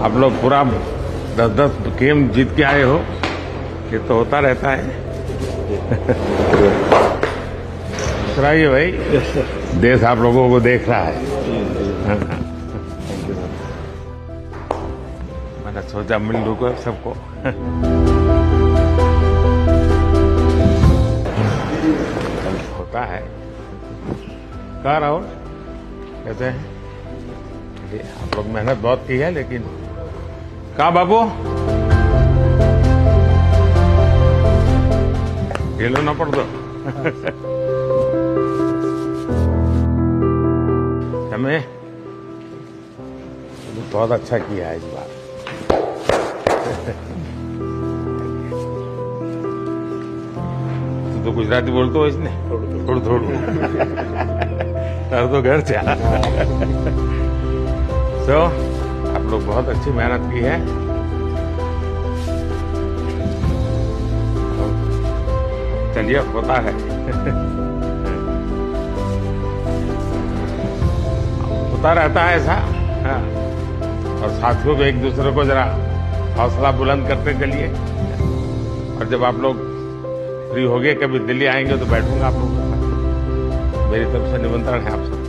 आप लोग पूरा दस दस गेम जीत के आए हो, ये तो होता रहता है। सुनाइए भाई। देश आप लोगों को देख रहा है। मैंने सोचा मिल लूँगा सबको। होता है। कहा राहुल? कहते हैं? आप लोग मेहनत बहुत की है, लेकिन कहा बाबू गेलो ना पड़ दो हमें बहुत अच्छा किया है इस बार। तू तो गुजराती बोलते हो इसने। थोडं थोडं। तर तो घर चाह सो so, लोग बहुत अच्छी मेहनत की है। चलिए होता है। होता रहता है ऐसा। हाँ। और साथियों को एक दूसरे को जरा हौसला बुलंद करते चलिए और जब आप लोग फ्री हो गए कभी दिल्ली आएँगे तो बैठूँगा आप लोगों के साथ। मेरी तरफ़ से निमंत्रण है आप